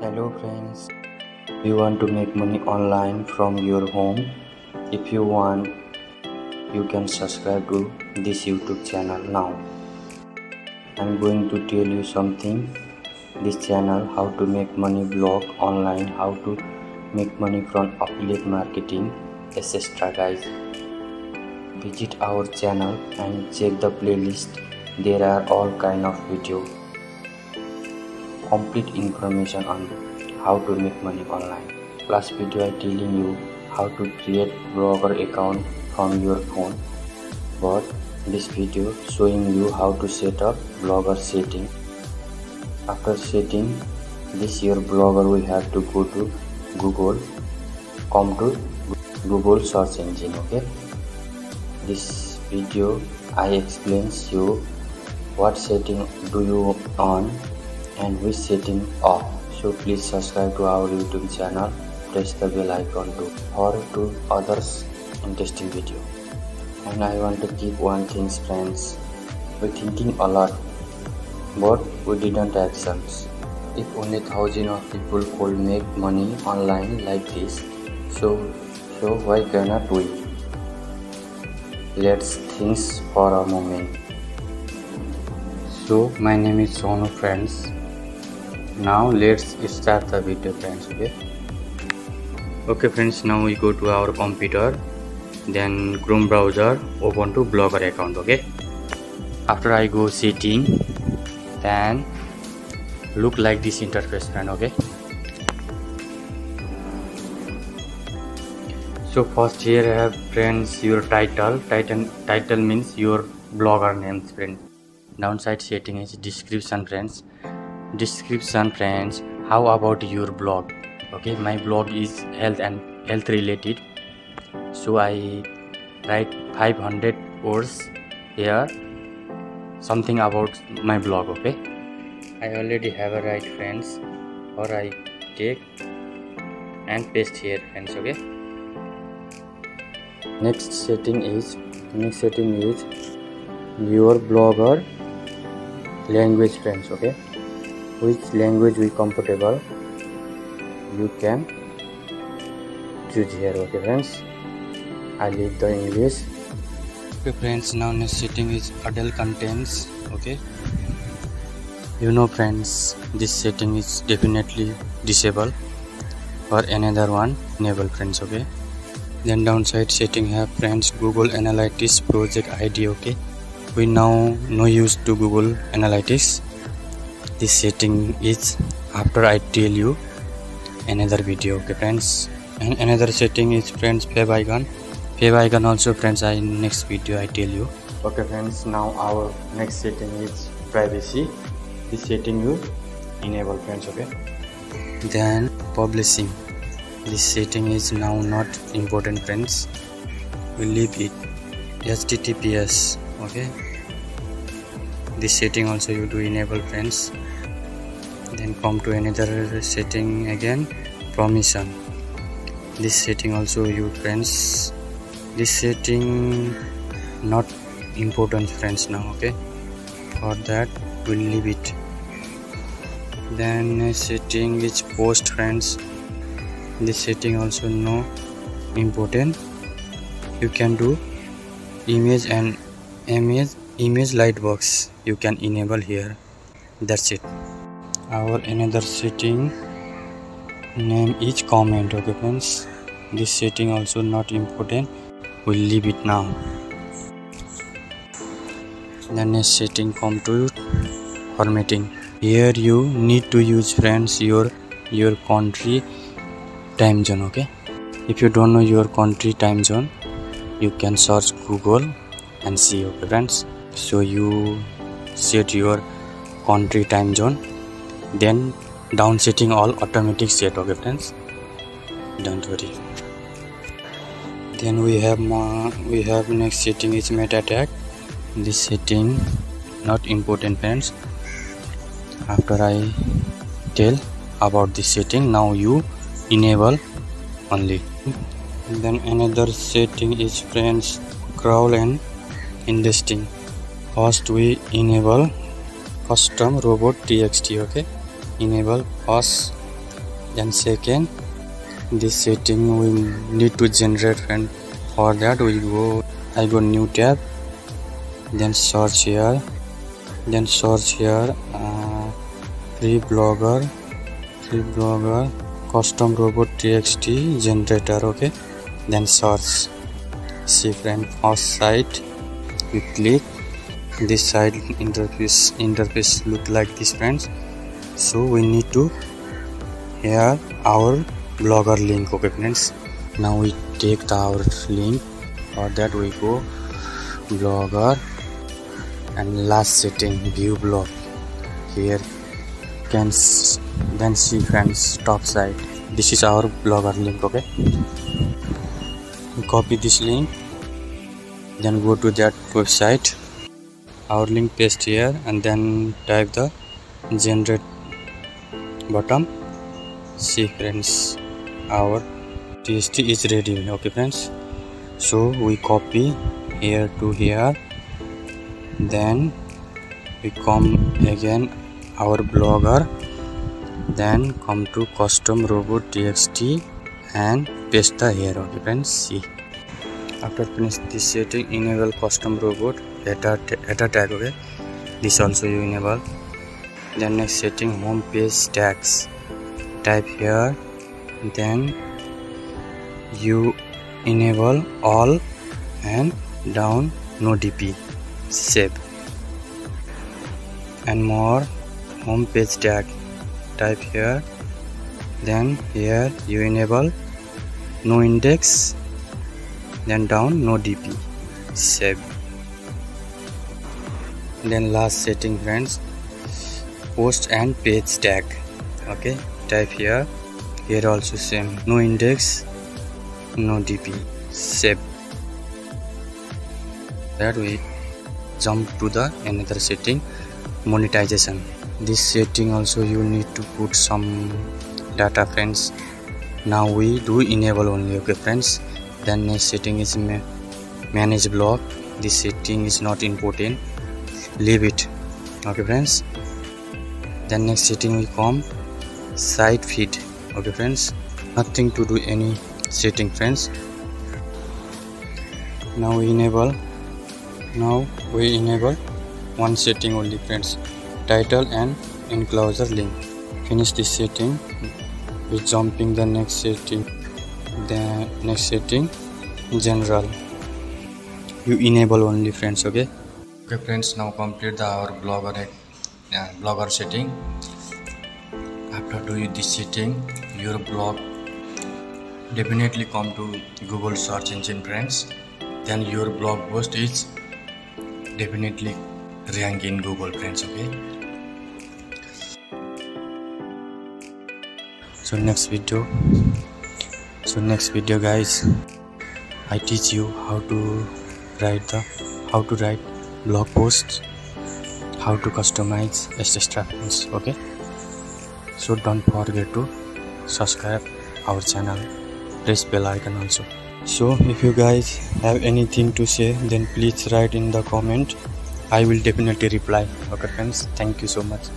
hello friends. You want to make money online from your home. If you want you can subscribe to this youtube channel now. I'm going to tell you something. This channel how to make money blog online how to make money from affiliate marketing. Etc guys. Visit our channel and check the playlist. There are all kind of video complete information on how to make money online. Last video I telling you how to create blogger account from your phone but this video showing you how to set up blogger setting. After setting this your blogger we have to go to Google come to Google search engine okay this video I explains you what setting do you on and which setting off. So please subscribe to our youtube channel. Press the bell icon to or to others interesting video. And i want to keep one thing friends. We thinking a lot but we didn't actions. If only thousand of people could make money online like this so so why cannot we? Let's think for a moment. So my name is Sonu friends now let's start the video friends okay? Okay friends now we go to our computer then chrome browser open to blogger account okay? After i go setting then look like this interface friend okay? So first here I have friends your title. Title title means your blogger name friend. Downside setting is description friends description friends. How about your blog? Okay my blog is health and health related. So i write 500 words here. Something about my blog okay? I already have a write friends. Or i take and paste here friends okay? Next setting is next setting is your blogger language friends okay which language we comfortable? You can choose here okay friends. I leave the english. Okay friends now next setting is adult contents okay? You know friends this setting is definitely disable or another one enable friends okay? Then downside setting have friends google analytics project id okay? We now no use to google analytics this setting is after I tell you another video okay friends? And another setting is friends fav icon. Fav icon also friends I next video I tell you. Okay friends now our next setting is privacy. This setting you enable friends okay? Then publishing. This setting is now not important friends. We leave it. Https okay this setting also you do enable friends. Then come to another setting again permission. This setting also you friends. This setting not important friends now okay? For that we'll leave it. Then setting is post friends. This setting also no important. You can do image and image image lightbox you can enable here. That's it. Our another setting name each comment okay friends. This setting also not important. We'll leave it now. The next setting come to formatting. Here you need to use friends your your country time zone okay? If you don't know your country time zone you can search google and see okay friends. So you set your country time zone then down setting all automatic set okay friends? Don't worry. Then we have we have next setting is meta tag this setting not important friends. After i tell about this setting now you enable only. Then another setting is friends crawl and indexing first we enable custom robot txt okay enable pass then second this setting we need to generate and for that we go i go new tab then search here then search here uh, free blogger free blogger custom robot txt generator okay then search see friend first site we click this side interface interface look like this friends. So we need to here our blogger link okay friends. Now we take the our link. For that we go blogger and last setting view blog. Here can then see friends top side. This is our blogger link okay. Copy this link. Then go to that website our link paste here and then type the generate bottom see friends our tst is ready. Okay friends. So we copy here to here. Then we come again our blogger. Then come to custom robot txt and paste the here. Okay friends. See after finish this setting enable custom robot data data tag okay? This also you enable. Then next setting home page tags. Type here. Then you enable all and down no dp save. And more home page tag. Type here. Then here you enable no index then down no dp save. Then last setting friends. Post and page tag okay type here. Here also same. No index no dp save. That we jump to the another setting monetization. This setting also you need to put some data friends. Now we do enable only okay friends then next setting is manage block. This setting is not important. Leave it. Okay friends. Then next setting will come. Side feed. Okay friends. Nothing to do any setting friends. Now we enable. Now we enable one setting only friends. Title and enclosure link. Finish this setting. We jumping the next setting the next setting general. You enable only friends okay? Okay friends now complete the our blogger uh, blogger setting. After doing this setting your blog definitely come to google search engine friends. Then your blog post is definitely rank in google friends okay? So next video so next video guys i teach you how to write the how to write blog posts how to customize etc okay? So don't forget to subscribe our channel. Press bell icon also. So if you guys have anything to say then please write in the comment. I will definitely reply okay friends? Thank you so much